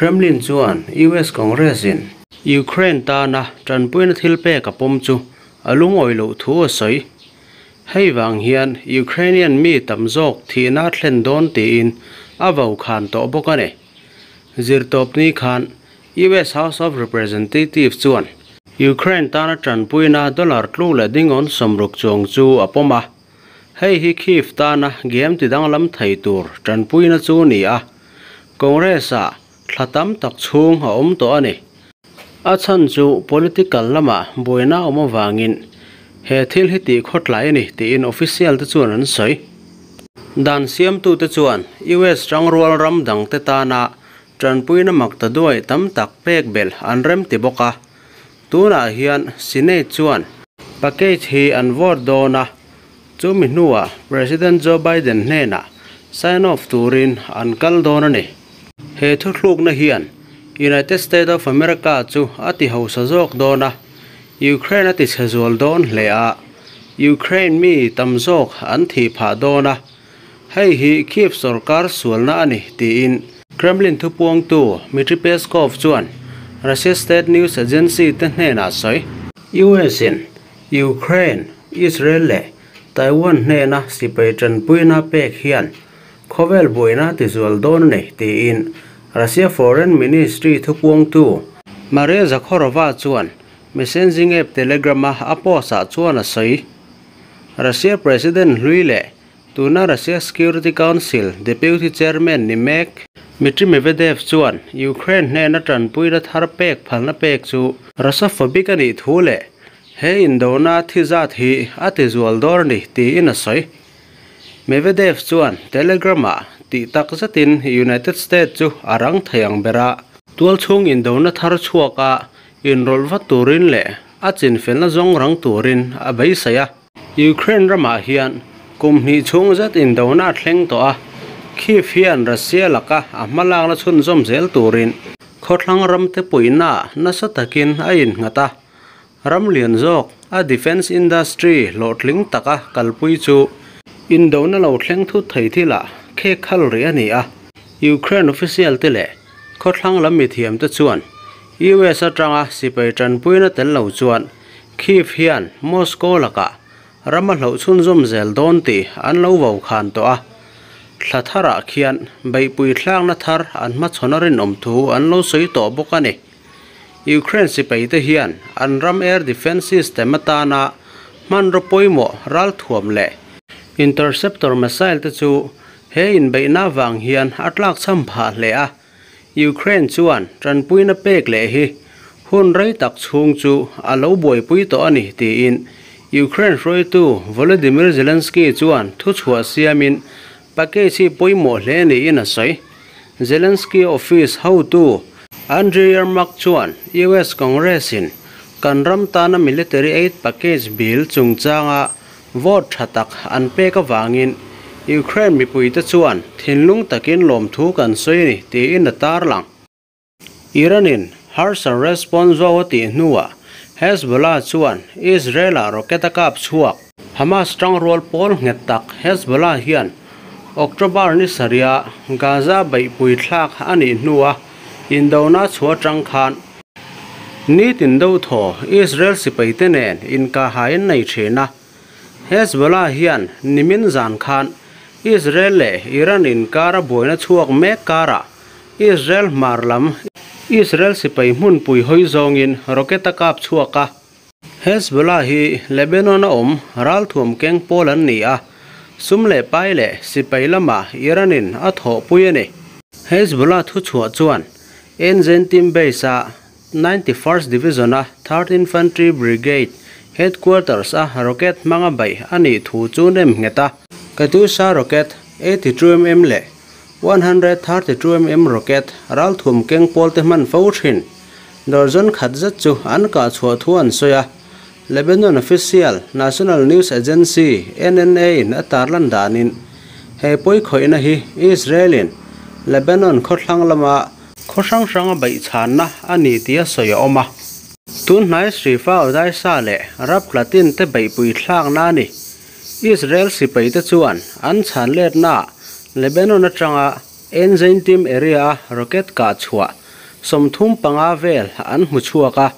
Kremlin chuan US Congress in Ukraine ta na tranpuin thil pe ka pom chu. Alung oilo thu a soi. Hei wang hian Ukrainian mi tamzok thi na thlen don ti in avau khan to bokane zirtop ni khan US House of Representatives chuan Ukraine tana tran puina dollar tlu la dingon samruk chong chu apoma. Hei hi khif tana gem ti dang lam thai tur tran puina chu ni a. Congress a thlatam tak chung ha om to ani. A chan chu political lama boina omo wangin. He thil hi ti khot lai ni ti in official te chuan an soi. Dan siam tu te chuan US rang rual ram dang te tana tran puina mak ta duai tam tak pek bel an rem ti boka. Tuna hian sine chuan. Package hi an vote do na. Chu mi nuwa president joe biden nè na. Sign off turin an kal don ani he thu thluk na hian. United states of america chu ati ho sa jok dona ukraine ati chhazol don hle a. Ukraine mi tamzok an thi pha dona hei hi kiev sarkar sualna ani tiin kremlin thu puang tu mitri peskov chuan. Russia state news agency te hne na soi us in ukraine israel taiwan hne na sipai tan puina pek hian khovel boina ti zual don nei ti in Russia Foreign Ministry thupuang tu Maria Zakharova chuan messaging app Telegram apo sa chuan a sei Russia President Lui le tuna Russia Security Council Deputy Chairman Nimek Mitri Medvedev chuan Ukraine ne na tran pui ra thar pek phalna pek chu Russophobic ani thule he indona thi zat hi ati zual dor ni ti in a sei Medvedev chuan Telegram a ti tak zatin United States chu arang thayang bera. Tual chung in na thar chuaka in rol va turin le. A chin fel na zong rang turin a bai saya Ukraine rama hian kum ni chung zat in do na thleng to a khi fian Russia, laka a malang na chun zom, zel, turin. Khotlang ram, te puina na sa takin a ngata ram lian zok, a defense industry lotling taka kalpui chu. In do na, lo thleng thu thei thila khe, khal, ri, ani, a. Ukraine official, te, le, khothlang, lam, mi, thiam, te, chuan. Us atanga sipai, tran puina tel, lo, chuan. Khi hian moscow, laka. Ramal hlo chun zum zel, don, ti, an, lo vào khan, to, a thlara khian, bai pui thlang na thar an ma chonarin om thu an lo soi to bokani ukraine sipai te hian, an ram air defense system atana man ro poimo ral thuam le. Interceptor missile te chu, he in beina wang hian atlak cham pha hle a. Ukraine chuan, tran puina pek le hi. Hun rei tak chung chu alo boi pui to ani ti in. Ukraine roi tu, volodymyr zelensky chuan, thu chhuwa siamin pake poi mo hle ni in a sai zelensky office how to andriy yermak chuan us congress in. Kanram tana military aid package bill chungchanga vote thatak an pe ka wangin Ukraine mi pui ta chuan, thinlung takin lom thu kan soi ni, ti in a tar lang. Iranin harsh response zo ti nuwa. Hezbollah chuan, Israel a rocket kap chuak Hamas strong role pol ngetak Hezbollah hian. October ni saria Gaza bai pui thlak ani nuwa Indona chua chang khan. Ni tin do tho Israel sipai te nen in ka hain nei thena. Hezbollah hian nimin zan khan Israel le Iran in kara boina chuak me kara. Israel marlam Israel sipai mun pui hoi zong in rocket kap chuaka. Hezbollah hi Lebanon om ral thum keng Poland ni a. sumle pai le sipai lama iranin a tho pui ni Hezbollah thu chua chuan. Enzen team base a 91st division a 3rd infantry brigade headquarters a rocket manga bai ani thu chu nem ngeta. Sa rocket 82 mm le. 132 mm rocket ral thum keng pol te man fo thin dorzon khat zat chu an ka chhuwa thu an soya. Lebanon official, National News Agency NNA na tarlan danin he poi khoina hi, Israelin, Lebanon khotlang lama khosang sanga bai chan na ani tia soya oma tun nai sri fau dai sa le rap latin te bai pui thlak na ni israel si pai te chuan an chan let na lebanon atanga enzain team area rocket ka chua somthum panga vel an mu chuaka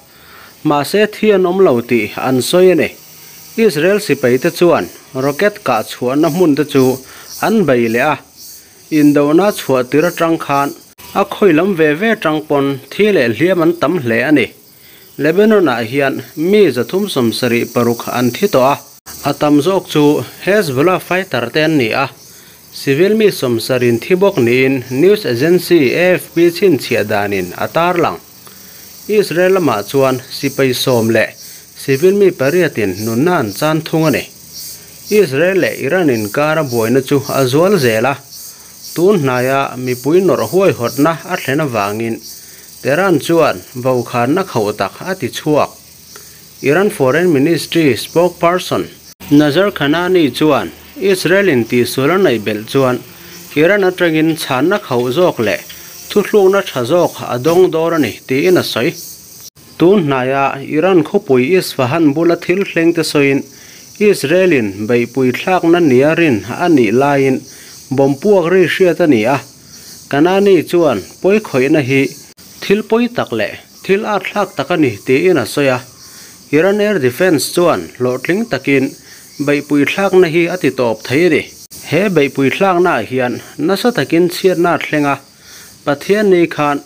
ma se thian om lo ti an soyene israel sipai te chuan rocket ka chhuan na mun te chu an bai le a. Indona chua tira tang khan a khoilam ve ve tang pon thi le hliam an tam hle ani lebanon a hian mi zathum som sari paruk an thi to a. Atam zok chu hezbollah fighter ten ni a. Civil mi som sarin thibok niin news agency afp chin chia danin atar lang. Israel ma chuan sipai som le. Civil mi pariatin nun nan chan thunga ne Israel le Iran in kar boina chu azwal zela. Tun naya mi pui nor hoi hot na a thlena wangin. Teran chuan bau khan na khau tak ati chuak. Iran Foreign Ministry spokesperson Nazar Khanani chuan Israel in ti solanai bel chuan. Iran atangin chan na khau jok le. Thu thlung na tha zok adong dor ani ti in a soi tun hnaya iran khopui isfahan bula thil thleng te soin. Israelin bei pui thlak na niarin, ani lain. Bompuak ri hriat ani a ah. kanani chuan, poi khoi na hi. Thil poi tak le, thil a thlak takani ti in a soya ah. iran air defense chuan lotling takin. Bei pui thlak na hi ati top thei ri he bei pui thlak na hian, nasa takin chiat na thlenga ah. pathian ni khan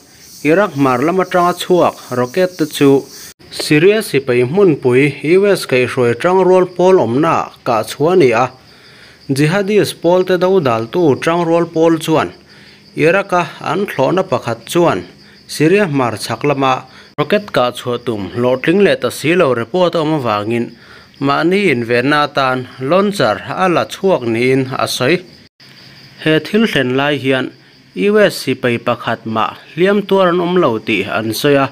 irak mar lama tanga chuak rocket te chu syria si pai mun pui us kai roi tang rol pol omna ka chuani a jihadi spol te do dal tu tang rol pol chuan iraka an thlona pakhat chuan syria mar chaklama rocket ka chhuatum lotling le ta silo report om wangin mani in verna tan launcher ala chuak ni in asoi he thil hlen lai hian US si pai pakhat ma liam tuar tuaran omlo ti an soya.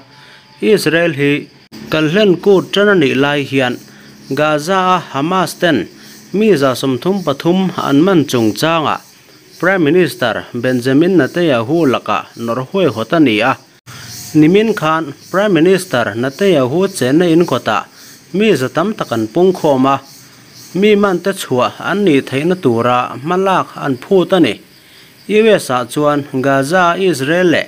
Israel hi kalhlen ko tanani lai hian. Gaza Hamas ten mi za somthum pathum an man chung changa. Prime Minister Benjamin Netanyahu laka norhoi hotania Nimin Khan Prime Minister Netanyahu chena in kota. Mi za tam takan pung khoma. Mi man te chhuwa an ni theina tura malak an phu ta ni US a chuan Gaza Israel le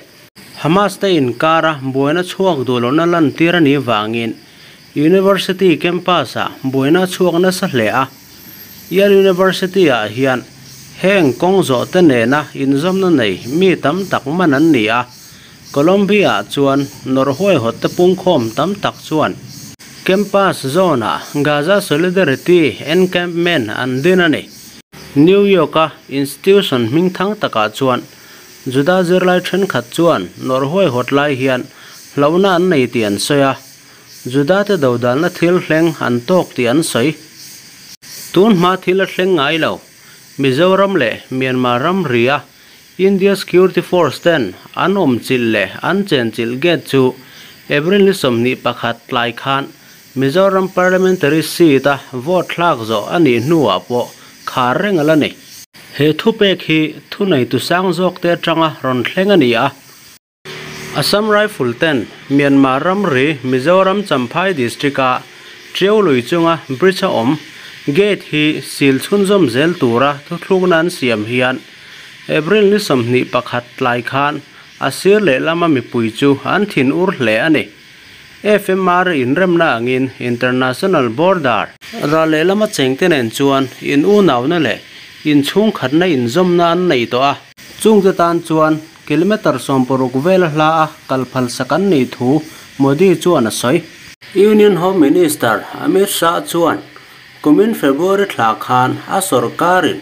Hamas te in kara buena chuak dulo na lan tira ni wangin. University campus a buena chuak na sa hle a Yale University a hian heng kong zo te ne na in zom na nei mi tam tak manan ni a. Colombia chuan Norway hot te pung khom tam tak chuan. Campus zone Gaza Solidarity Encampment an dinani New York a institution ming thang taka chuan. Juda zirlai then khat chuan norhoi hotlai hian hlona an nei ti an soya juda te dodal na thil hleng an tok ti an soi. Tun ma thil hleng ngai lo. Mizoram le myanmar ram ria india security force ten an om chil le an chen chil get chu. April ni somni pakhat lai khan. Mizoram parliamentary seat a vote thlak zo ani nuwa po khar rengala nei. He thu pek khi thu nei tu sang jok te tanga ron thleng ani a. Assam Rifle ten, Myanmar ram ri Mizoram Champhai district a Treu lui chunga bridge om, gate hi sil chhun zom zel tura thu thlung nan siam hian. April ni somni pakhat lai khan, asir le lama mi pui chu an thin ur hle ani FMR in remna angin international border. Ra le lama chengten en chuan, in u naw na le in chung khat na in zom na an nei to a. Chung ta tan chuan, kilometer som poruk vel hla a, kalphal sakan nei thu, modi chuan a soi. Union home minister amit shah chuan, kumin february thla khan a sarkarin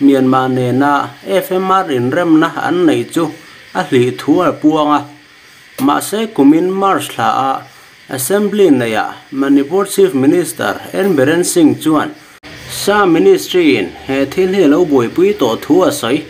myanmar ne na fmr in remna an nei chu, a hli thu a puanga. Ma se kumin march thla a assembly na ya manipur chief minister en beren singh chuan sa ministry in he thil he lo boi pui to thu a sai